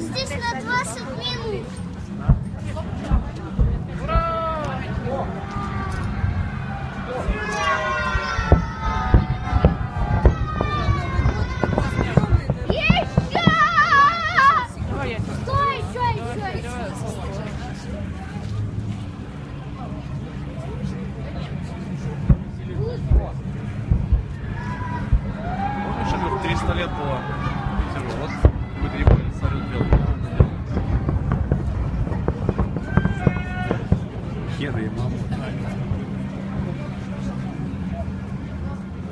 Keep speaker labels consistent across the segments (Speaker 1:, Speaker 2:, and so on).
Speaker 1: здесь на
Speaker 2: 20 минут. Еще!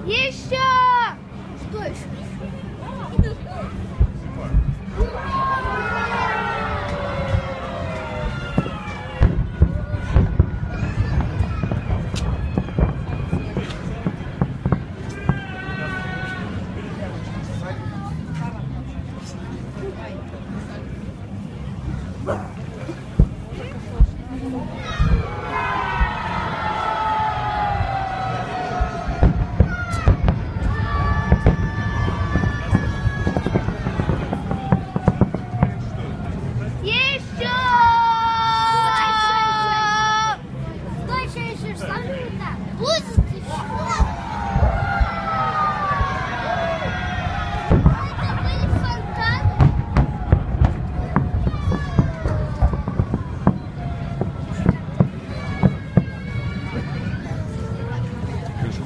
Speaker 2: Еще! Что еще? Еще!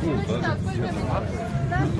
Speaker 3: Фу, даже